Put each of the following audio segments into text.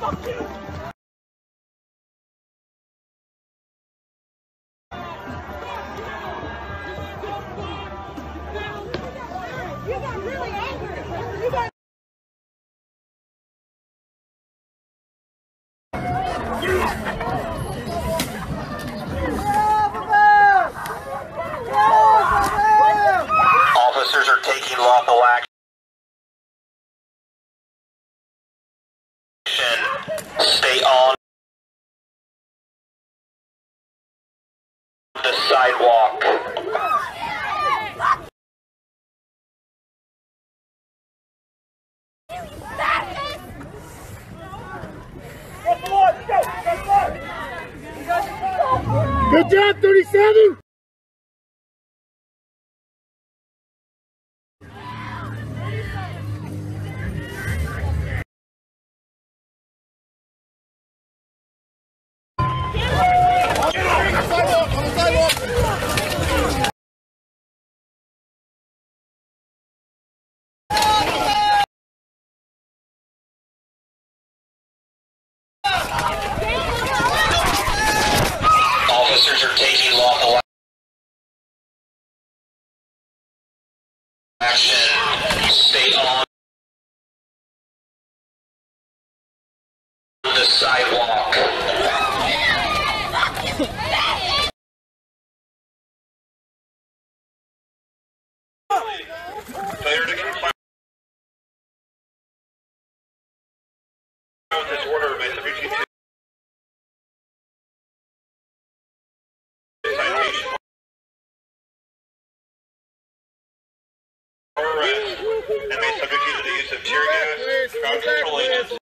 You sidewalk. Failure to this order may subject you to citation arrest and may subject you to the use of tear gas, crowd control agents,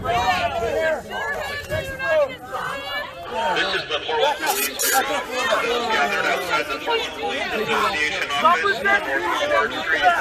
This is the Portland Police. Gathered outside the Portland Police Association on Street.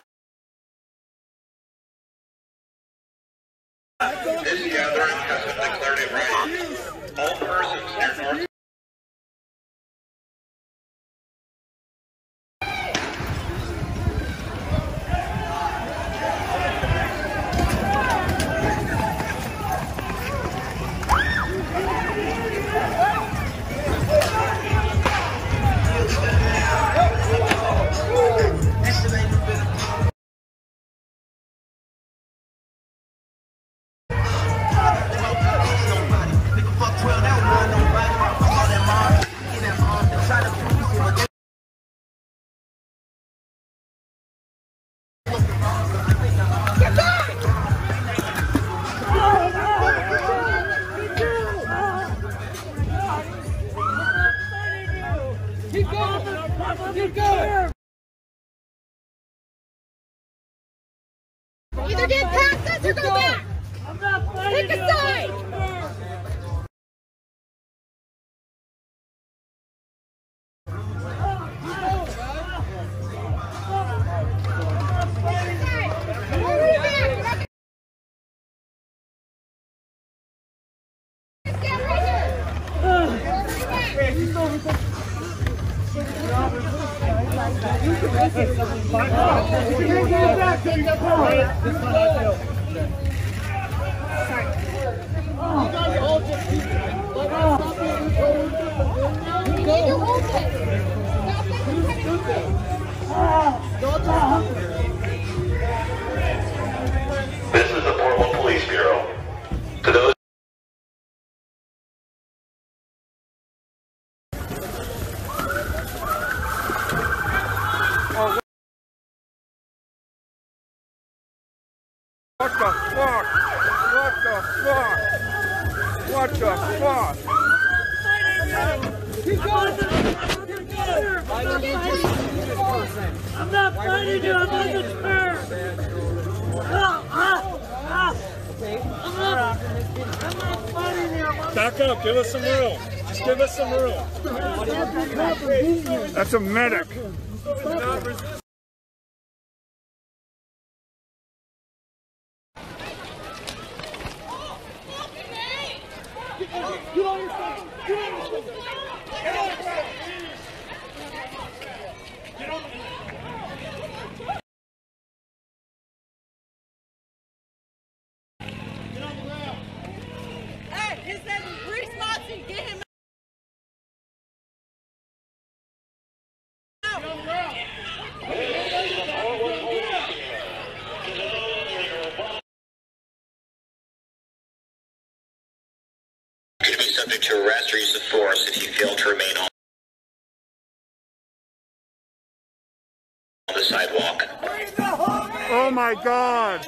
Either get past us or go back. Pick a side. You What the fuck? What the fuck? What the fuck? I'm not fighting you, I'm on the ah. I'm not, I'm not fighting you. Back up, give us some room. Just give us some room. That's a medic. Subject to arrest or use of force if you fail to remain on the sidewalk. Oh my God.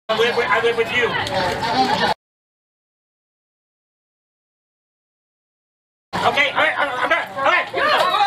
I live with, I live with you. Okay, all right, I'm back. All right.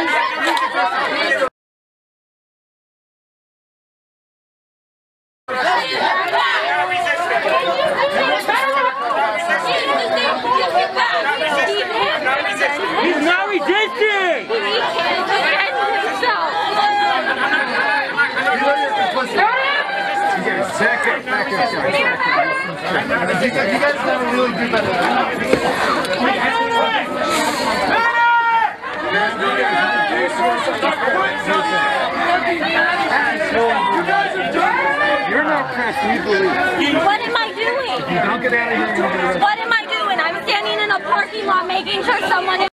He's not resisting. Second, second, second. You guys gotta really do better. You're not Chris, we believe. What am I doing? Don't get out of here. What am I doing? I'm standing in a parking lot making sure someone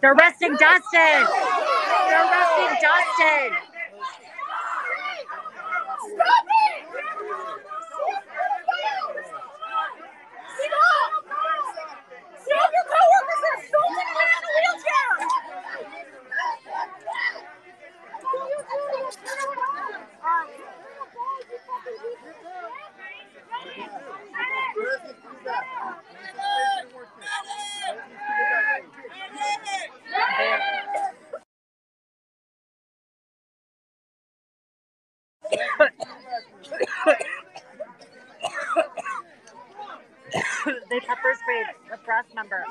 They're arresting Dustin. They're arresting Dustin. They the press member.